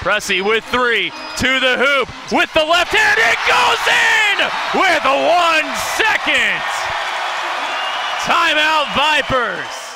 Pressey with three to the hoop with the left hand. It goes in with one second. Timeout Vipers.